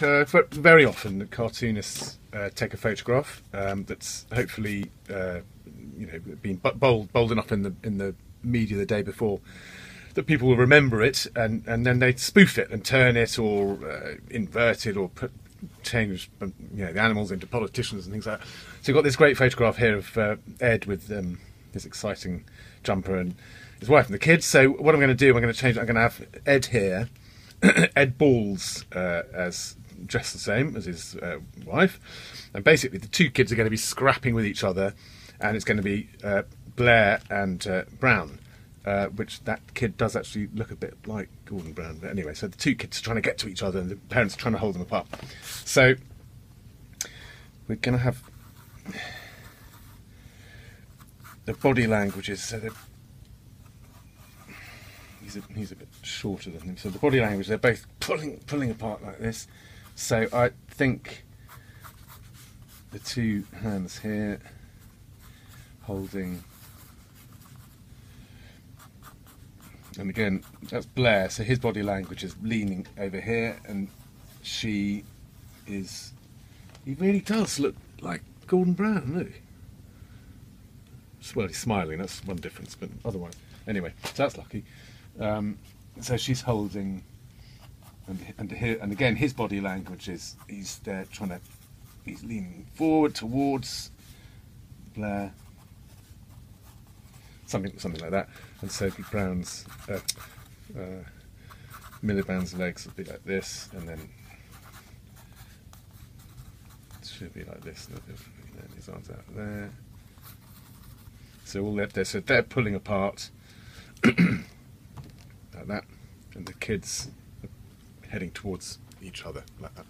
uh, very often the cartoonists uh, take a photograph um, that's hopefully uh, you know been bold bold enough in the in the media the day before that people will remember it and, and then they spoof it and turn it or uh, invert it or put change um, you know the animals into politicians and things like that. So you've got this great photograph here of uh, Ed with um, his exciting jumper and his wife and the kids. So what I'm going to do, I'm going to change. I'm going to have Ed here, Ed Balls uh, as dressed the same as his uh, wife, and basically the two kids are going to be scrapping with each other, and it's going to be uh, Blair and uh, Brown. Uh, which that kid does actually look a bit like Gordon Brown. But anyway, so the two kids are trying to get to each other, and the parents are trying to hold them apart. So we're going to have the body languages. So he's a, he's a bit shorter than him. So the body language, they're both pulling pulling apart like this. So I think the two hands here holding. And again, that's Blair. So his body language is leaning over here, and she is. He really does look like Gordon Brown, doesn't? Well, he's smiling. That's one difference, but otherwise, anyway, so that's lucky. Um, so she's holding, and and here, and again, his body language is he's there trying to, he's leaning forward towards Blair, something something like that. And Sophie Brown's, uh, uh, Miliband's legs would be like this, and then it should be like this. and then his arms out there. So all that there, so they're pulling apart like that, and the kids heading towards each other like that.